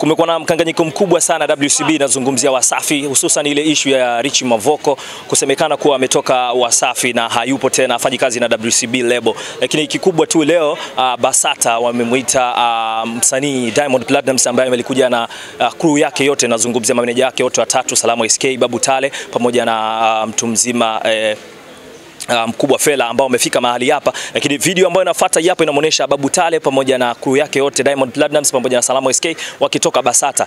Kumekuwa na mkanganyiko mkubwa sana WCB inazungumzia Wasafi, hususan ile ishu ya Richi Mavoko kusemekana kuwa ametoka Wasafi na hayupo tena afanyi kazi na WCB lebo, lakini kikubwa tu leo uh, Basata wamemwita uh, msanii Diamond Platnumz ambaye alikuja na uh, crew yake yote, nazungumzia mameneja yake wote watatu, salamu SK, Babu Tale pamoja na uh, mtu mzima eh, Uh, mkubwa Fela ambao amefika mahali hapa, lakini video ambayo inafuata hapo inamuonesha Babu Tale pamoja na crew yake yote Diamond Platnumz pamoja na Salamo SK wakitoka Basata.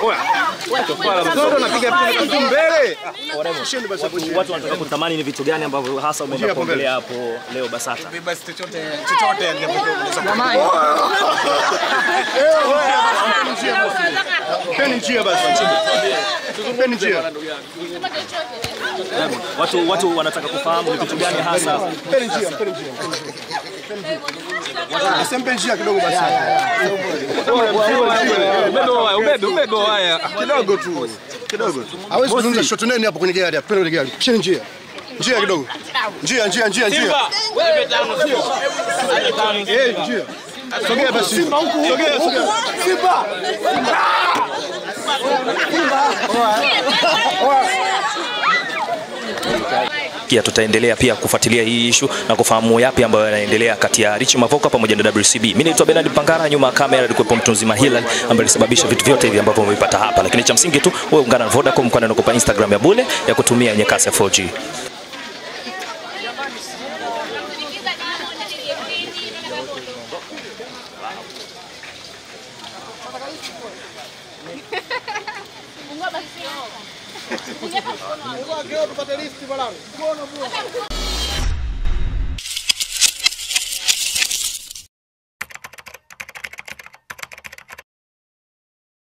Kwa mtoto picha kitu mbele. Watu wanataka kutamani ni vitu gani ambavyo hasa umeenda kuongelea hapo leo Basata. Basi chochote chochote Peni njia basi. Peni njia. Watu watu wanataka kufahamu ni vitu gani hasa Peni njia, peni njia. Asempe njia kidogo basi. Haya, ubebe, ubebe haya. Kidogo tu. Kidogo tu. Hawezi kuzungumza shot nene hapo kwenye gari hapo. Peni gari. Pisheni njia. Njia kidogo. Njia, njia, njia, njia. Eh, njia. Sogea basi. Simba huku. Sogea, sogea. Simba. Kia tutaendelea pia kufuatilia hii ishu na kufahamu yapi ambayo yanaendelea kati ya Rich Mavoka pamoja na WCB. Mimi naitwa Bernard Pangara, nyuma ya kamera alikuwepo mtu mzima Hilal ambaye alisababisha vitu vyote hivi ambavyo umevipata hapa, lakini cha msingi tu wewe ungana na Vodacom kwani nakupa Instagram ya bule ya kutumia yenye kasi ya 4G. Baba